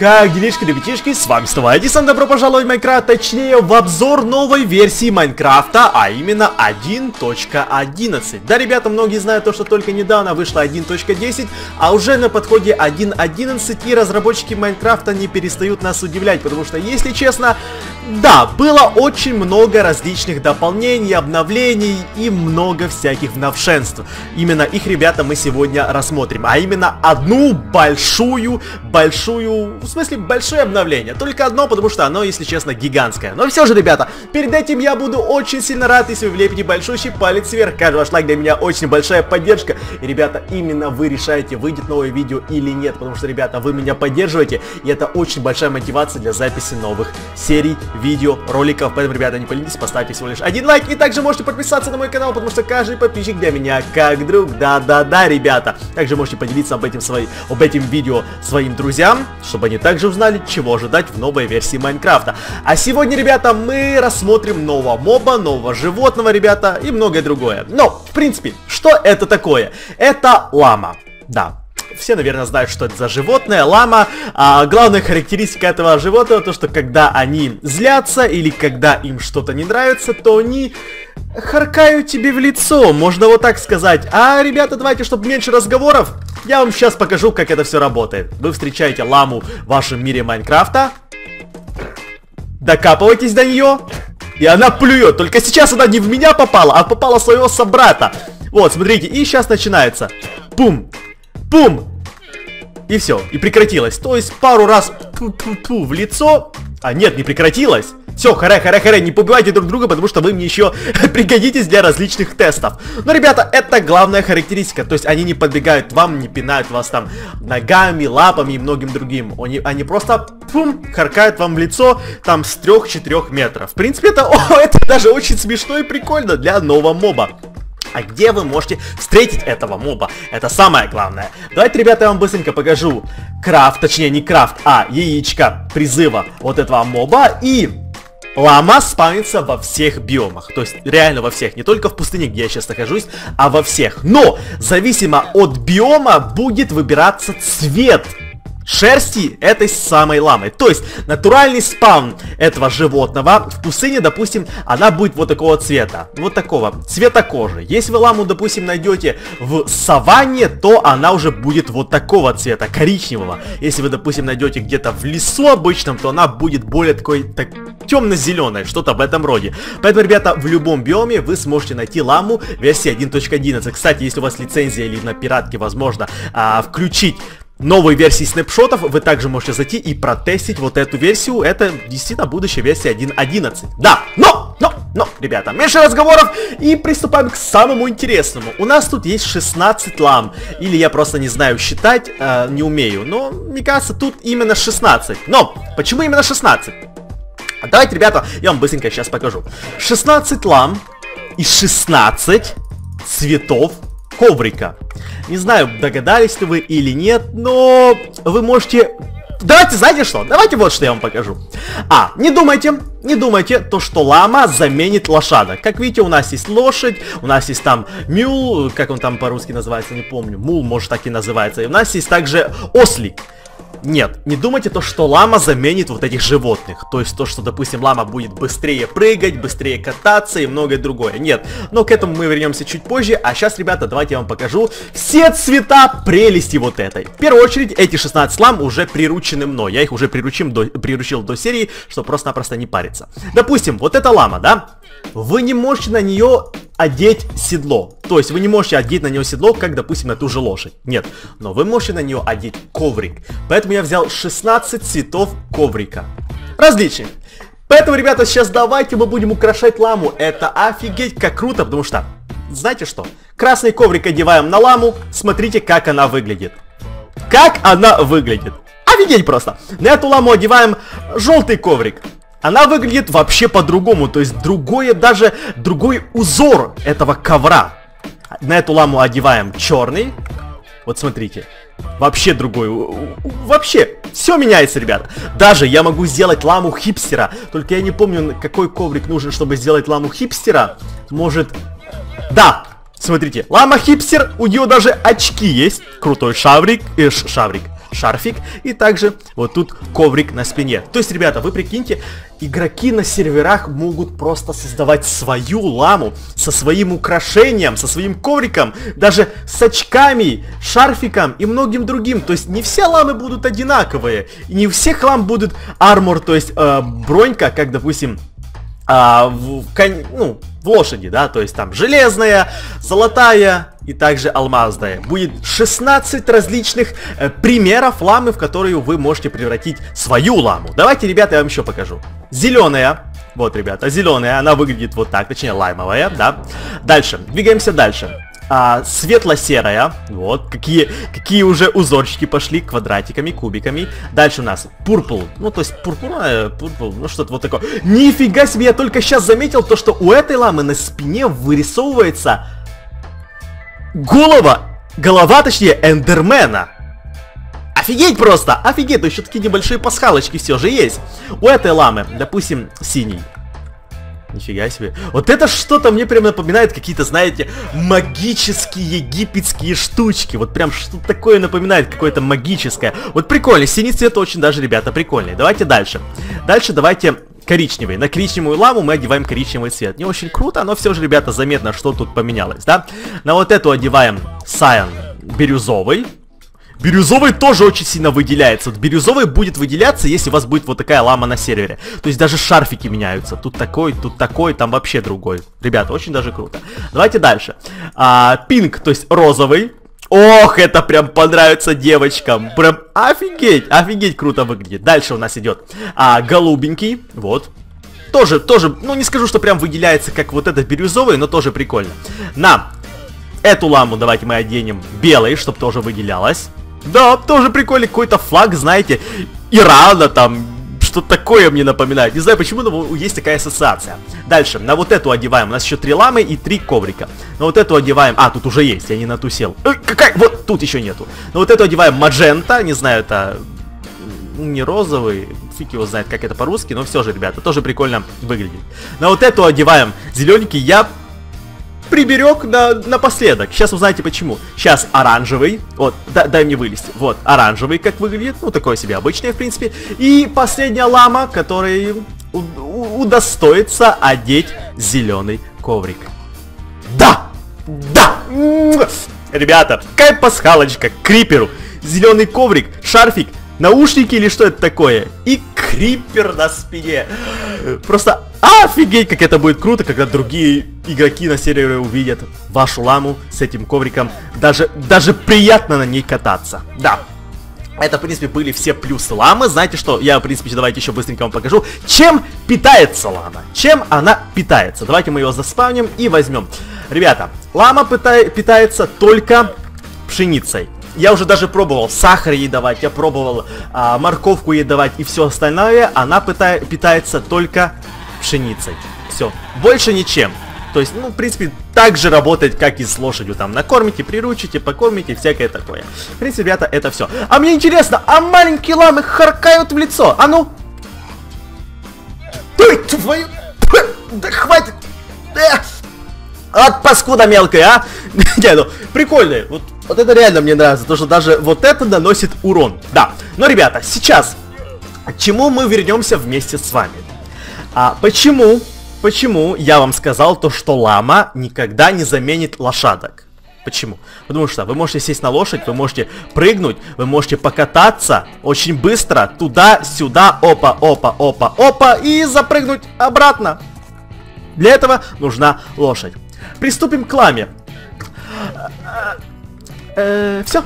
Как делишки, ребятишки, с вами снова Эдисон, добро пожаловать в Майнкрафт, точнее в обзор новой версии Майнкрафта, а именно 1.11. Да, ребята, многие знают то, что только недавно вышла 1.10, а уже на подходе 1.11 и разработчики Майнкрафта не перестают нас удивлять, потому что, если честно, да, было очень много различных дополнений, обновлений и много всяких новшенств. Именно их, ребята, мы сегодня рассмотрим, а именно одну большую, большую, смысле, большое обновление. Только одно, потому что оно, если честно, гигантское. Но все же, ребята, перед этим я буду очень сильно рад, если вы влепите большущий палец вверх. Каждый ваш лайк для меня очень большая поддержка. И, ребята, именно вы решаете, выйдет новое видео или нет, потому что, ребята, вы меня поддерживаете, и это очень большая мотивация для записи новых серий, видео, роликов. Поэтому, ребята, не поленитесь, поставьте всего лишь один лайк, и также можете подписаться на мой канал, потому что каждый подписчик для меня как друг. Да-да-да, ребята. Также можете поделиться об этим, свои, об этим видео своим друзьям, чтобы они также узнали, чего ожидать в новой версии Майнкрафта. А сегодня, ребята, мы рассмотрим нового моба, нового животного, ребята, и многое другое. Но, в принципе, что это такое? Это лама. Да, все, наверное, знают, что это за животное, лама. А главная характеристика этого животного, то, что когда они злятся или когда им что-то не нравится, то они харкают тебе в лицо, можно вот так сказать. А, ребята, давайте, чтобы меньше разговоров, я вам сейчас покажу, как это все работает. Вы встречаете ламу в вашем мире Майнкрафта, докапываетесь до нее, и она плюет. Только сейчас она не в меня попала, а попала в своего собрата. Вот, смотрите, и сейчас начинается. Пум, пум. И все, и прекратилось. То есть пару раз -ту в лицо. А нет, не прекратилось. Все, харе, харе, харе, не побивайте друг друга, потому что вы мне еще пригодитесь для различных тестов. Но, ребята, это главная характеристика. То есть они не подбегают вам, не пинают вас там ногами, лапами и многим другим. Они, они просто, пум, харкают вам в лицо там с 3-4 метров. В принципе, это, о, это даже очень смешно и прикольно для нового моба. А где вы можете встретить этого моба? Это самое главное. Давайте, ребята, я вам быстренько покажу крафт, точнее не крафт, а яичко призыва вот этого моба. И Лама спавнится во всех биомах, то есть реально во всех, не только в пустыне, где я сейчас нахожусь, а во всех. Но, зависимо от биома, будет выбираться цвет шерсти этой самой ламы. То есть, натуральный спаун этого животного в пустыне, допустим, она будет вот такого цвета. Вот такого, цвета кожи. Если вы ламу, допустим, найдете в саванне, то она уже будет вот такого цвета, коричневого. Если вы, допустим, найдете где-то в лесу обычном, то она будет более такой, так, темно-зеленой, что-то в этом роде. Поэтому, ребята, в любом биоме вы сможете найти ламу версии 1.11. Кстати, если у вас лицензия или на пиратке, возможно, а, включить новой версии снапшотов, вы также можете зайти и протестить вот эту версию. Это действительно будущая версия 1.11. Да, но, но, но, ребята, меньше разговоров и приступаем к самому интересному. У нас тут есть 16 лам. Или я просто не знаю считать, э, не умею. Но, мне кажется, тут именно 16. Но, почему именно 16? Давайте, ребята, я вам быстренько сейчас покажу. 16 лам и 16 цветов коврика. Не знаю, догадались ли вы или нет, но вы можете... Давайте, знаете что? Давайте вот что я вам покажу. А, не думайте, не думайте, то что лама заменит лошадок. Как видите, у нас есть лошадь, у нас есть там мюл, как он там по-русски называется, не помню. Мул, может, так и называется. И у нас есть также ослик. Нет, не думайте то, что лама заменит вот этих животных. То есть то, что, допустим, лама будет быстрее прыгать, быстрее кататься и многое другое. Нет, но к этому мы вернемся чуть позже. А сейчас, ребята, давайте я вам покажу все цвета прелести вот этой. В первую очередь, эти 16 лам уже приручены мной. Я их уже приручим до, приручил до серии, чтобы просто-напросто не париться. Допустим, вот эта лама, да? Вы не можете на нее одеть седло. То есть вы не можете одеть на нее седло, как, допустим, на ту же лошадь. Нет. Но вы можете на нее одеть коврик. Поэтому я взял 16 цветов коврика. Различных. Поэтому, ребята, сейчас давайте мы будем украшать ламу. Это офигеть как круто, потому что, знаете что? Красный коврик одеваем на ламу, смотрите, как она выглядит. Как она выглядит. Офигеть просто. На эту ламу одеваем желтый коврик она выглядит вообще по-другому, то есть другое, даже другой узор этого ковра. На эту ламу одеваем черный. Вот смотрите. Вообще другой. Вообще, все меняется, ребята. Даже я могу сделать ламу хипстера. Только я не помню, какой коврик нужен, чтобы сделать ламу хипстера. Может... Да, смотрите. Лама хипстер, у нее даже очки есть. Крутой шаврик. Э, шаврик. Шарфик и также вот тут коврик на спине. То есть, ребята, вы прикиньте, игроки на серверах могут просто создавать свою ламу со своим украшением, со своим ковриком, даже с очками, шарфиком и многим другим. То есть не все ламы будут одинаковые, не у всех лам будут армор, то есть э, бронька, как допустим а, в, кон, ну, в лошади, да, то есть там железная, золотая и также алмазная. Будет 16 различных э, примеров ламы, в которые вы можете превратить свою ламу. Давайте, ребята, я вам еще покажу. Зеленая. Вот, ребята, зеленая, она выглядит вот так, точнее лаймовая, да. Дальше, двигаемся дальше. А, светло-серая, вот, какие, какие уже узорчики пошли, квадратиками, кубиками. Дальше у нас purple, ну, то есть пурпурная, purple, ну, что-то вот такое. Нифига себе, я только сейчас заметил то, что у этой ламы на спине вырисовывается голова, голова, точнее, эндермена. Офигеть просто! Офигеть, еще такие небольшие пасхалочки все же есть. У этой ламы, допустим, синий. Нифига себе. Вот это что-то мне прям напоминает какие-то, знаете, магические египетские штучки. Вот прям что-то такое напоминает, какое-то магическое. Вот прикольно, синий цвет очень даже, ребята, прикольный. Давайте дальше. Дальше давайте коричневый. На коричневую ламу мы одеваем коричневый цвет. Не очень круто, но все же, ребята, заметно, что тут поменялось, да? На вот эту одеваем Сайон бирюзовый. Бирюзовый тоже очень сильно выделяется. Вот бирюзовый будет выделяться, если у вас будет вот такая лама на сервере. То есть даже шарфики меняются. Тут такой, тут такой, там вообще другой. Ребята, очень даже круто. Давайте дальше. А, то есть розовый. Ох, это прям понравится девочкам. Прям офигеть, офигеть круто выглядит. Дальше у нас идет а, голубенький. Вот. Тоже, тоже, ну не скажу, что прям выделяется, как вот этот бирюзовый, но тоже прикольно. На эту ламу давайте мы оденем белый, чтобы тоже выделялось. Да, тоже прикольный какой-то флаг, знаете, Ирана там, что такое мне напоминает. Не знаю почему, но есть такая ассоциация. Дальше, на вот эту одеваем. У нас еще три ламы и три коврика. На вот эту одеваем... А, тут уже есть, я не на ту сел. Э, какая? Вот, тут еще нету. На вот эту одеваем маджента, не знаю, это... Не розовый, фиг его знает, как это по-русски, но все же, ребята, тоже прикольно выглядит. На вот эту одеваем зелененький, я приберег на, напоследок. Сейчас узнаете почему. Сейчас оранжевый. Вот, да, дай мне вылезти. Вот, оранжевый как выглядит. Ну, такое себе обычное, в принципе. И последняя лама, который удостоится одеть зеленый коврик. Да! Да! Ребята, какая пасхалочка к криперу. Зеленый коврик, шарфик, наушники или что это такое? И крипер на спине. Просто офигеть, как это будет круто, когда другие игроки на сервере увидят вашу ламу с этим ковриком. Даже, даже приятно на ней кататься. Да. Это, в принципе, были все плюсы ламы. Знаете что? Я, в принципе, давайте еще быстренько вам покажу, чем питается лама. Чем она питается. Давайте мы ее заспавним и возьмем. Ребята, лама питается только пшеницей. Я уже даже пробовал сахар ей давать, я пробовал а, морковку ей давать и все остальное. Она пита питается только пшеницей. Все, больше ничем. То есть, ну, в принципе, так же работает, как и с лошадью. Там накормите, приручите, покормите, всякое такое. В принципе, ребята, это все. А мне интересно, а маленькие ламы харкают в лицо? А ну? Ой, твою... Да хватит! От паскуда мелкая, а? Не, ну, прикольные. Вот, вот это реально мне нравится, то что даже вот это наносит урон. Да. Но, ребята, сейчас к чему мы вернемся вместе с вами? А почему, почему я вам сказал то, что лама никогда не заменит лошадок? Почему? Потому что вы можете сесть на лошадь, вы можете прыгнуть, вы можете покататься очень быстро, туда-сюда, опа, опа, опа, опа, и запрыгнуть обратно. Для этого нужна лошадь. Приступим к ламе. Э, все.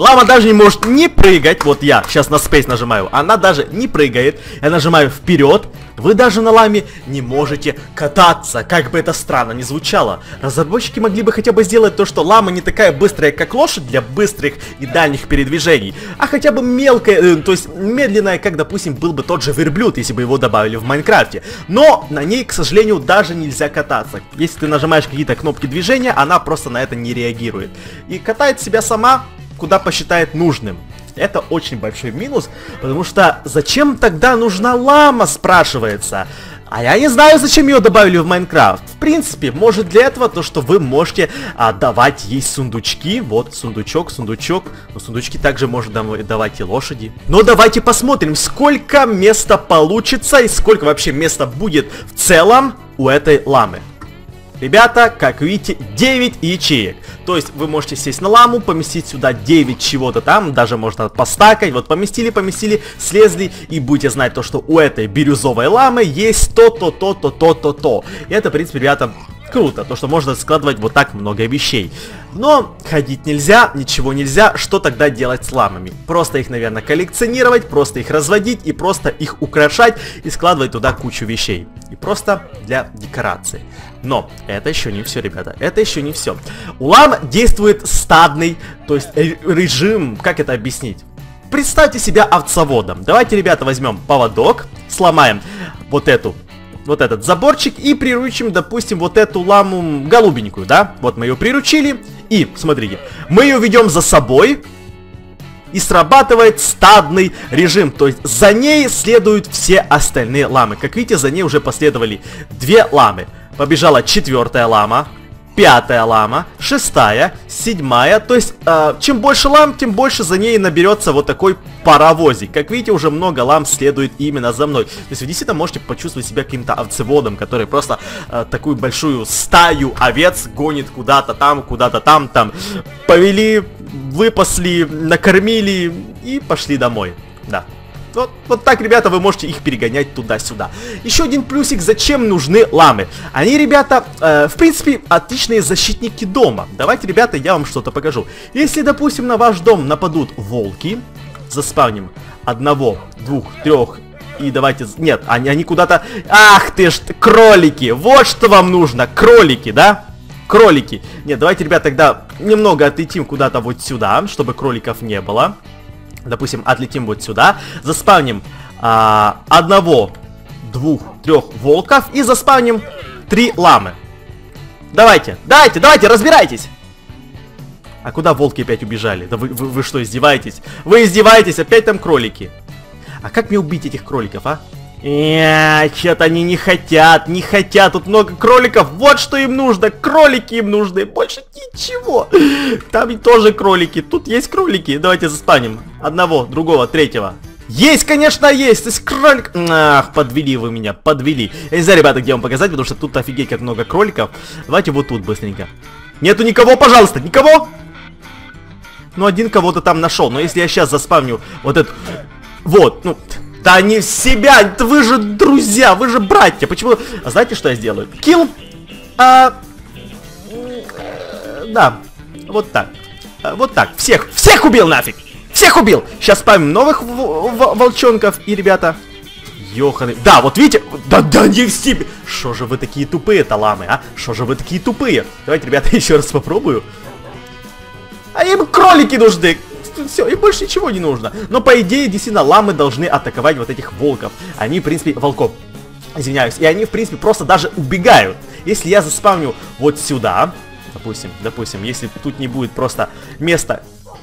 Лама даже не может не прыгать. Вот я сейчас на Space нажимаю. Она даже не прыгает. Я нажимаю вперед. Вы даже на ламе не можете кататься, как бы это странно ни звучало. Разработчики могли бы хотя бы сделать то, что лама не такая быстрая, как лошадь для быстрых и дальних передвижений, а хотя бы мелкая, э, то есть медленная, как, допустим, был бы тот же верблюд, если бы его добавили в Майнкрафте. Но на ней, к сожалению, даже нельзя кататься. Если ты нажимаешь какие-то кнопки движения, она просто на это не реагирует. И катает себя сама, куда посчитает нужным. Это очень большой минус, потому что зачем тогда нужна лама, спрашивается. А я не знаю, зачем ее добавили в Майнкрафт. В принципе, может для этого то, что вы можете а, давать ей сундучки. Вот, сундучок, сундучок. Но сундучки также можно давать и лошади. Но давайте посмотрим, сколько места получится и сколько вообще места будет в целом у этой ламы. Ребята, как видите, 9 ячеек. То есть вы можете сесть на ламу, поместить сюда 9 чего-то там, даже можно постакать. Вот поместили, поместили, слезли и будете знать то, что у этой бирюзовой ламы есть то-то, то-то, то-то, то. И это, в принципе, ребята, круто, то что можно складывать вот так много вещей. Но ходить нельзя, ничего нельзя, что тогда делать с ламами? Просто их, наверное, коллекционировать, просто их разводить и просто их украшать и складывать туда кучу вещей. И просто для декорации. Но это еще не все, ребята, это еще не все. У лам действует стадный, то есть режим, как это объяснить? Представьте себя овцоводом. Давайте, ребята, возьмем поводок, сломаем вот эту вот этот заборчик и приручим, допустим, вот эту ламу голубенькую, да? Вот мы ее приручили. И, смотрите, мы ее ведем за собой. И срабатывает стадный режим. То есть за ней следуют все остальные ламы. Как видите, за ней уже последовали две ламы. Побежала четвертая лама пятая лама, шестая, седьмая. То есть, э, чем больше лам, тем больше за ней наберется вот такой паровозик. Как видите, уже много лам следует именно за мной. То есть вы действительно можете почувствовать себя каким-то овцеводом, который просто э, такую большую стаю овец гонит куда-то там, куда-то там, там. Повели, выпасли, накормили и пошли домой. Да. Вот, вот так, ребята, вы можете их перегонять туда-сюда. Еще один плюсик, зачем нужны ламы? Они, ребята, э, в принципе, отличные защитники дома. Давайте, ребята, я вам что-то покажу. Если, допустим, на ваш дом нападут волки, заспавним одного, двух, трех и давайте... Нет, они, они куда-то... Ах ты ж, кролики! Вот что вам нужно, кролики, да? Кролики. Нет, давайте, ребят, тогда немного отлетим куда-то вот сюда, чтобы кроликов не было. Допустим, отлетим вот сюда, заспавним а, одного, двух, трех волков и заспавним три ламы. Давайте, давайте, давайте, разбирайтесь! А куда волки опять убежали? Да вы, вы, вы что, издеваетесь? Вы издеваетесь, опять там кролики. А как мне убить этих кроликов, а? Эээ, что-то они не хотят, не хотят. Тут много кроликов. Вот что им нужно. Кролики им нужны. Больше ничего. Там тоже кролики. Тут есть кролики. Давайте застанем. Одного, другого, третьего. Есть, конечно, есть! То есть кролик... Ах, подвели вы меня, подвели. Я не знаю, ребята, где вам показать, потому что тут офигеть как много кроликов. Давайте вот тут быстренько. Нету никого, пожалуйста, никого! Ну, один кого-то там нашел. Но если я сейчас заспавню вот этот... Вот, ну... Да не в себя, вы же друзья, вы же братья. Почему? А знаете, что я сделаю? Килл. А... Да, вот так. Вот так. Всех, всех убил нафиг. Всех убил. Сейчас спамим новых волчонков. И, ребята, Ёханы. Да, вот видите? Да, да, не в себе. Что же вы такие тупые, таламы, а? Что же вы такие тупые? Давайте, ребята, еще раз попробую. А им кролики нужны все, и больше ничего не нужно. Но по идее, действительно, ламы должны атаковать вот этих волков. Они, в принципе, волков. Извиняюсь. И они, в принципе, просто даже убегают. Если я заспавню вот сюда, допустим, допустим, если тут не будет просто места,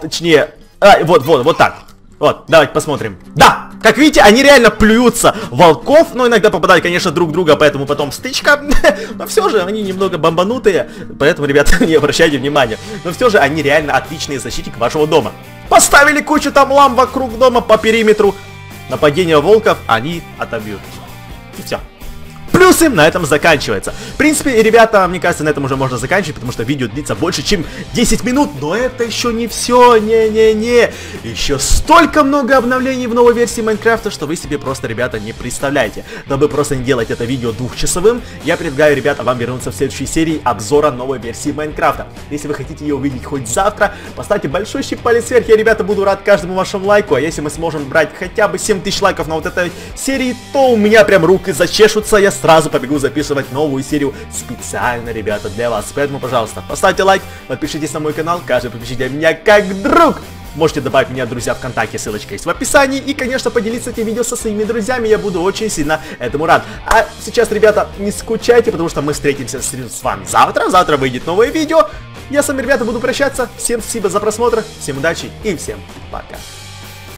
точнее, а, вот, вот, вот так. Вот, давайте посмотрим. Да! Как видите, они реально плюются волков, но иногда попадают, конечно, друг друга, поэтому потом стычка. но все же, они немного бомбанутые, поэтому, ребята, не обращайте внимания. Но все же, они реально отличные защитники вашего дома. Поставили кучу там лам вокруг дома по периметру. Нападение волков они отобьют. И все плюсы на этом заканчивается. В принципе, ребята, мне кажется, на этом уже можно заканчивать, потому что видео длится больше, чем 10 минут. Но это еще не все, не-не-не. Еще столько много обновлений в новой версии Майнкрафта, что вы себе просто, ребята, не представляете. Дабы просто не делать это видео двухчасовым, я предлагаю, ребята, вам вернуться в следующей серии обзора новой версии Майнкрафта. Если вы хотите ее увидеть хоть завтра, поставьте большой палец вверх, я, ребята, буду рад каждому вашему лайку. А если мы сможем брать хотя бы 7000 лайков на вот этой серии, то у меня прям руки зачешутся, я сразу побегу записывать новую серию специально, ребята, для вас. Поэтому, пожалуйста, поставьте лайк, подпишитесь на мой канал, каждый подпишите меня как друг. Можете добавить меня, друзья, ВКонтакте, ссылочка есть в описании. И, конечно, поделиться этим видео со своими друзьями, я буду очень сильно этому рад. А сейчас, ребята, не скучайте, потому что мы встретимся с вами завтра. Завтра выйдет новое видео. Я с вами, ребята, буду прощаться. Всем спасибо за просмотр, всем удачи и всем пока.